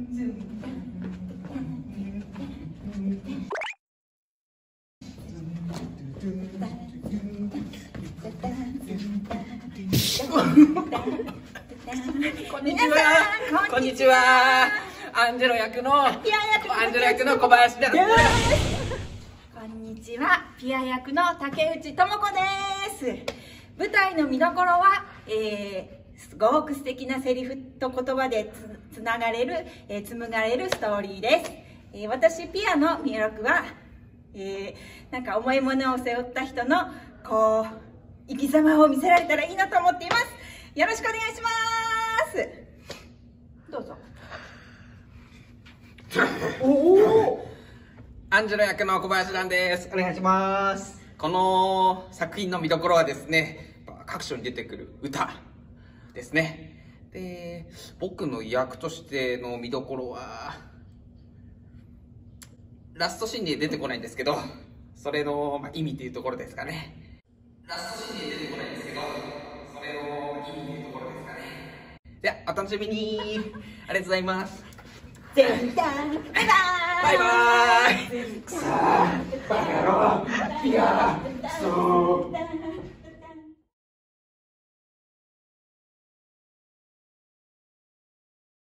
こんにちは。こんにちは。アンジェロ役の、アンジェロ役の小林です。こんにちは、ピア役の竹内智子です。舞台の見どころは、えー、すごく素敵なセリフと言葉でつつながれる、えー紡がれるストーリーです。えー私、ピアの魅力は、えー、なんか重いものを背負った人の、こう、生き様を見せられたらいいなと思っています。よろしくお願いします。どうぞ。アンジェロ役の小林蘭です。お願いします。この作品の見どころはですね、各所に出てくる歌ですね。で、僕の役としての見どころは、ラストシーンに出てこないんですけど、それの、まあ、意味っていうところですかね。ラストシーンに出てこないんですけど、それの意味っていうところですかね。じゃあ、お楽しみに。ありがとうございます。全体、バイバーイバイバーイバカ野郎ピアそう